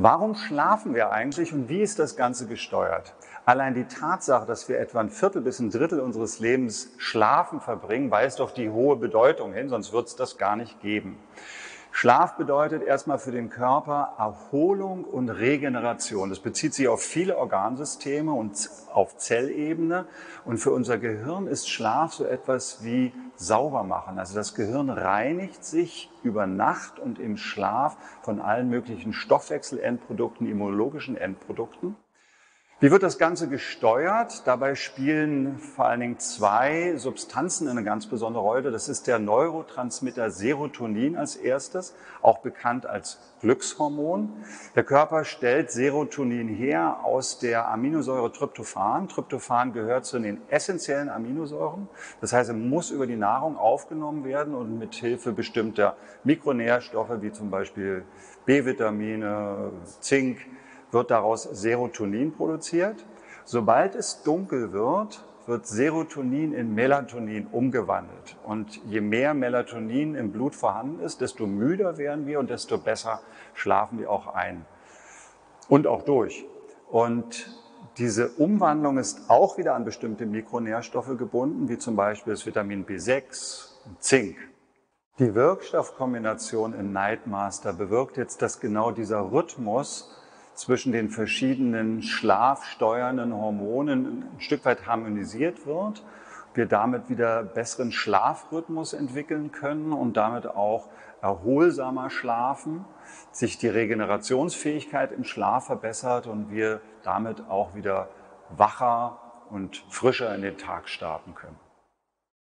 Warum schlafen wir eigentlich und wie ist das Ganze gesteuert? Allein die Tatsache, dass wir etwa ein Viertel bis ein Drittel unseres Lebens schlafen verbringen, weist doch die hohe Bedeutung hin, sonst wird es das gar nicht geben. Schlaf bedeutet erstmal für den Körper Erholung und Regeneration. Das bezieht sich auf viele Organsysteme und auf Zellebene. Und für unser Gehirn ist Schlaf so etwas wie sauber machen. Also das Gehirn reinigt sich über Nacht und im Schlaf von allen möglichen Stoffwechselendprodukten, immunologischen Endprodukten. Wie wird das Ganze gesteuert? Dabei spielen vor allen Dingen zwei Substanzen eine ganz besondere Rolle. Das ist der Neurotransmitter Serotonin als erstes, auch bekannt als Glückshormon. Der Körper stellt Serotonin her aus der Aminosäure Tryptophan. Tryptophan gehört zu den essentiellen Aminosäuren. Das heißt, er muss über die Nahrung aufgenommen werden und mit Hilfe bestimmter Mikronährstoffe wie zum Beispiel B-Vitamine, Zink, wird daraus Serotonin produziert. Sobald es dunkel wird, wird Serotonin in Melatonin umgewandelt. Und je mehr Melatonin im Blut vorhanden ist, desto müder werden wir und desto besser schlafen wir auch ein. Und auch durch. Und diese Umwandlung ist auch wieder an bestimmte Mikronährstoffe gebunden, wie zum Beispiel das Vitamin B6 und Zink. Die Wirkstoffkombination in Nightmaster bewirkt jetzt, dass genau dieser Rhythmus zwischen den verschiedenen schlafsteuernden Hormonen ein Stück weit harmonisiert wird, wir damit wieder besseren Schlafrhythmus entwickeln können und damit auch erholsamer schlafen, sich die Regenerationsfähigkeit im Schlaf verbessert und wir damit auch wieder wacher und frischer in den Tag starten können.